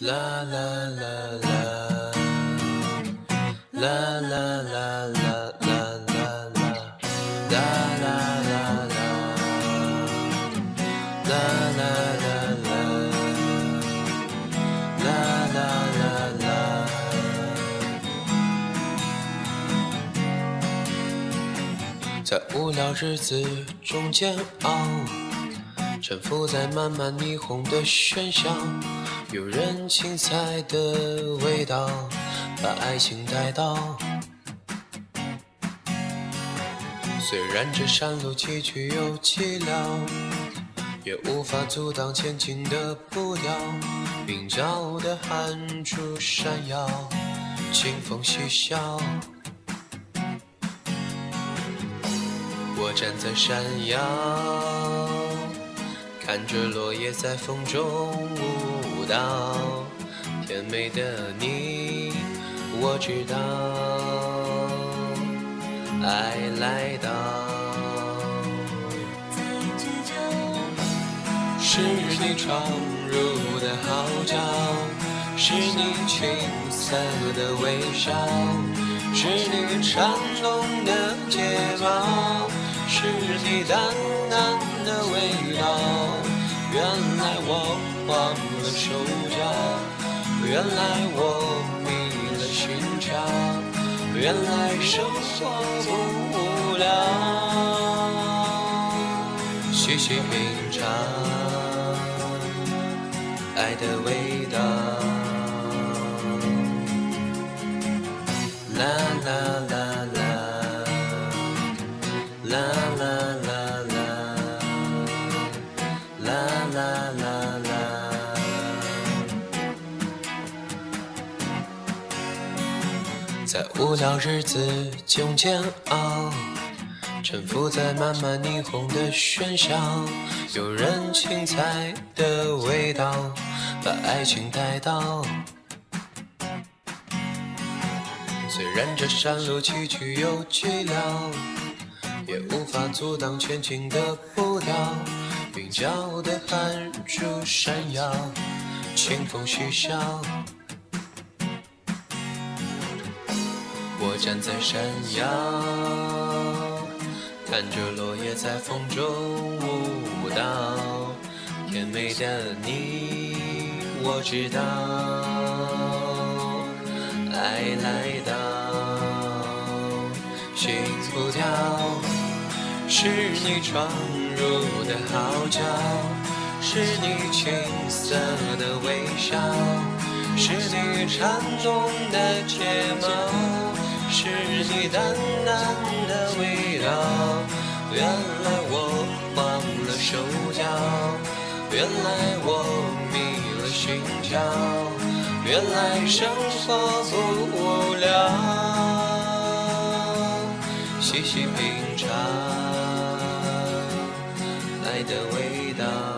啦啦啦啦，啦啦啦啦啦啦啦，啦啦啦啦，啦啦啦啦，啦啦啦啦。在无聊日子中煎熬，沉浮在漫漫霓虹的喧嚣，有人青菜的味道，把爱情带到。虽然这山路崎岖又寂寥，也无法阻挡前进的步调。鬓角的汗珠闪耀，清风嬉笑。我站在山腰，看着落叶在风中舞蹈。甜美的你，我知道，爱来到。是你闯入的号角，是你青涩的微笑，是你颤动的睫毛，是你淡淡的味道。原来我忘了手脚，原来我迷了心窍，原来生活不无聊。细细品尝爱的味道。在无聊日子中煎熬。沉浮在漫漫霓虹的喧嚣，有人青菜的味道，把爱情带到。虽然这山路崎岖又寂寥，也无法阻挡前进的步调。鬓角的汗珠闪耀，清风徐啸。我站在山腰。看着落叶在风中舞蹈，甜美的你，我知道，爱来到，心不跳，是你闯入的号角，是你青涩的微笑，是你颤动的睫毛。是你淡淡的味道，原来我忘了手脚，原来我迷了心窍，原来生活不无聊。细细品尝的味道。